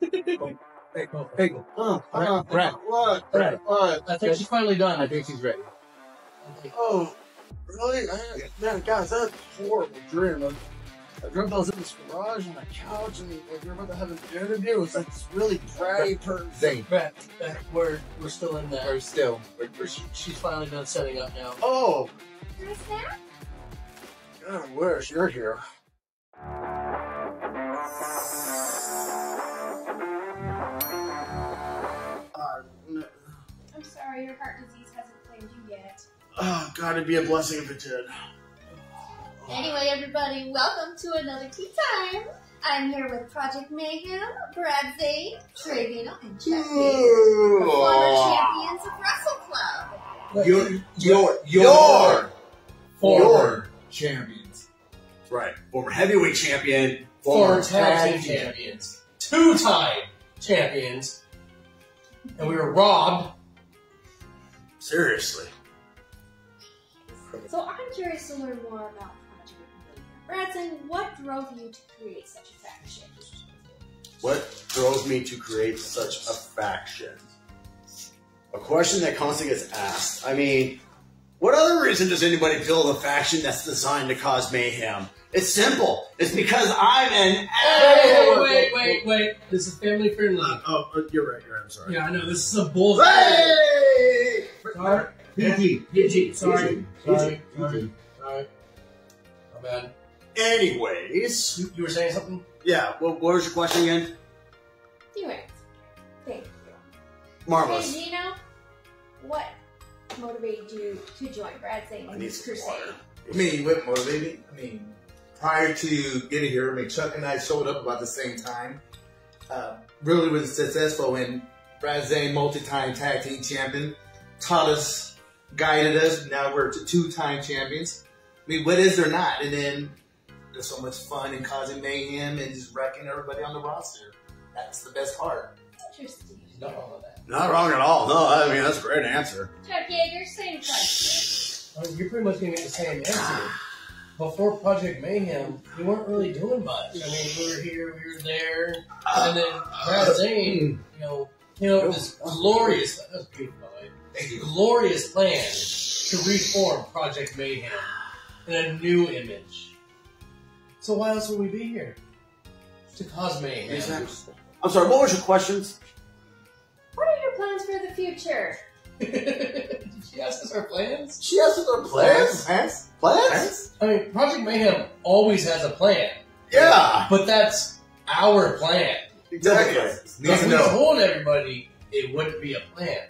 Hey, hey, Uh, uh, Brad. What? Brad. What? I think she's finally done. I think she's ready. Oh, really? I, man, guys, that's a horrible dream. I, I dreamt I was in this garage on a couch and like, we were about to have an interview. It was like this really bratty person. Zane, Brad, uh, we're we're still in that. Or still. We're, we're, she, she's finally done setting up now. Oh, Can I snack? God, I wish you're here. Heart disease hasn't claimed you yet. oh, God, it'd be a blessing if it did. Anyway, everybody, welcome to another tea time. I'm here with Project Mayhem, Brad Zane, Tre Vino, and Chuck Hayes, the former champions of Wrestle Club. Your, your, Your. your, Former champions. Right. Former heavyweight champion. former tag team champions, two-time champions, and we were robbed. Seriously. So I'm curious to learn more about Project Mayhem. What drove you to create such a faction? What drove me to create such a faction? A question that constantly gets asked. I mean, what other reason does anybody build a faction that's designed to cause mayhem? It's simple. It's because I'm an. Hey, wait, wait, wait! This is family friendly. oh, uh, you're right. You're right. I'm sorry. Yeah, I know this is some bullshit. Hey! Sorry, PG. PG. Sorry, PG. sorry, PG. sorry, sorry. My bad. Anyways, You, you were saying something? yeah. What, what was your question again? Anyways, thank you. Marvelous. Hey, Gino, what motivated you to join Brad Zane I in need this some crusade? water. I mean, what motivated? I mean, prior to getting here, I mean, Chuck and I showed up about the same time. Uh, really was successful and Brad Zane, multi-time tag team champion, taught us, guided us. Now we're two-time champions. I mean, what is there not? And then there's so much fun and causing mayhem and just wrecking everybody on the roster. That's the best part. Interesting. Not all of that. Not wrong at all. No, I mean that's a great answer. Chuck Yeager, same question. I mean, you're pretty much gonna get the same answer. Before Project Mayhem, we weren't really doing much. I mean, we were here, we were there, and then uh, Brad Zane, you know, you know, this glorious, that was beautiful, by the way, Thank you. glorious plan to reform Project Mayhem in a new image. So why else would we be here? To cause mayhem. Exactly. I'm sorry. What was your questions? What are your plans for the future? She asked us our plans? She asked us our plans. Plans? Plans? I mean, Project Mayhem always has a plan, Yeah. but that's our plan. Exactly. If Need to we know. told everybody, it wouldn't be a plan.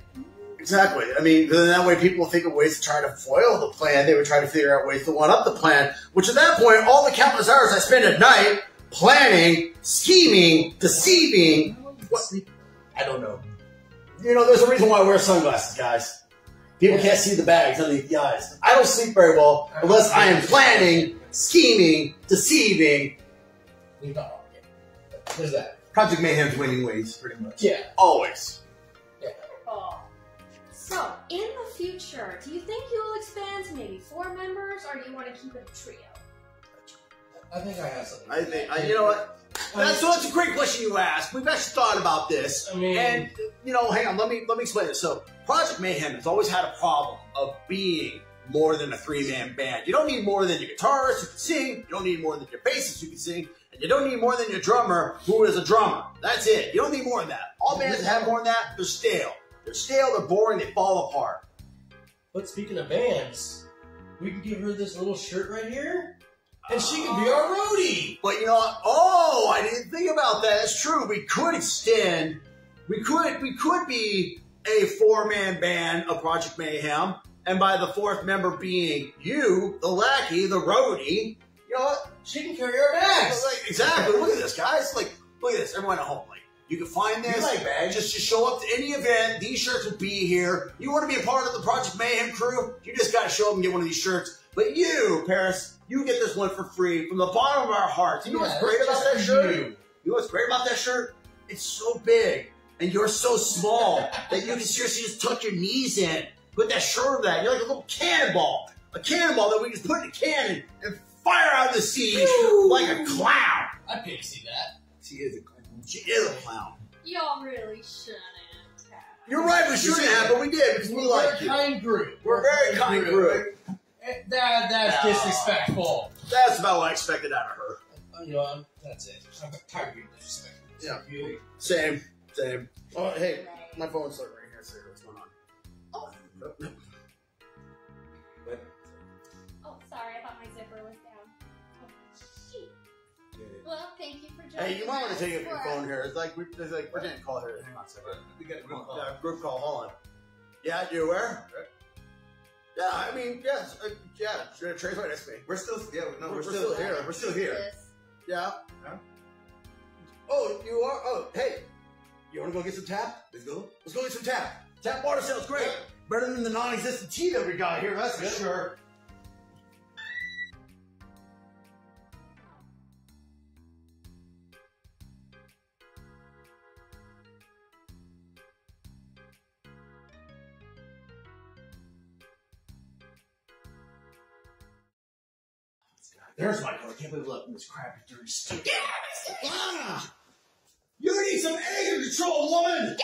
Exactly. I mean, then that way people think of ways to try to foil the plan. They would try to figure out ways to one up the plan, which at that point, all the countless hours I spend at night planning, scheming, deceiving. What? I don't know. You know, there's a reason why I wear sunglasses, guys. People can't see the bags underneath the eyes. I don't sleep very well unless I am planning, scheming, deceiving. We got all There's that. Project Mayhem's winning ways, pretty much. Yeah. Always. Future, do you think you will expand to maybe four members, or do you want to keep it a trio? I think I have something. I think, I, you know what? That's, so that's a great question you asked. We've actually thought about this. I mean, And you know, hang on, let me let me explain this. So, Project Mayhem has always had a problem of being more than a three-man band. You don't need more than your guitarist who can sing. You don't need more than your bassist who can sing, and you don't need more than your drummer who is a drummer. That's it. You don't need more than that. All bands that have more than that, they're stale. They're stale. They're boring. They fall apart. But speaking of bands, we can give her this little shirt right here, and she could be oh. our roadie. But you know, oh, I didn't think about that. That's true. We could extend. We could. We could be a four-man band of Project Mayhem, and by the fourth member being you, the lackey, the roadie. You know what? She can carry our bags. Like, exactly. Look at this, guys. Like, look at this. Everyone at home, like, you can find this. You like bags? Just to show up to any event. These shirts will be here. You want to be a part of the Project Mayhem crew? You just got to show up and get one of these shirts. But you, Paris, you get this one for free from the bottom of our hearts. You know what's great about that shirt? you. You know what's great about that shirt? It's so big and you're so small that you can seriously just tuck your knees in. Put that shirt over that. You're like a little cannonball. A cannonball that we can just put in a cannon and fire out of the siege like a clown. I pay to see that. She is a clown. She is a clown. Y'all really shouldn't have. You're right, we shouldn't have, but we did because we like We're a kind group. We're a very kind group. Eh, That that's No. disrespectful. That's about what I expected out of her. Uh, You know, I'm, that's it. I'm tired of being disrespectful. Yeah. You- Same, same. Oh, hey, my phone's like right here. So what's going on? Oh, well, thank you for joining Hey, you might want to take up your phone here. It's like we, it's like we're gonna call here. Hang on a second. We got a group call. Yeah, group call. Hold on. Yeah, you aware? Yeah, I mean, yes, uh, yeah. Trace right next to me. We're still, yeah, no, we're, We're still, still here. We're still here. Yes. Yeah. Huh? Oh, you are. Oh, hey, you want to go get some tap? Let's go. Let's go get some tap. Tap water sounds great. Better than the non-existent tea that we got here. That's for sure. There's my car. I can't believe I left in this crappy, dirty, stupid. Ah! You need some anger control, woman!